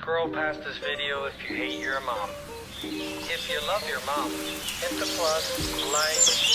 scroll past this video if you hate your mom. If you love your mom, hit the plus, like,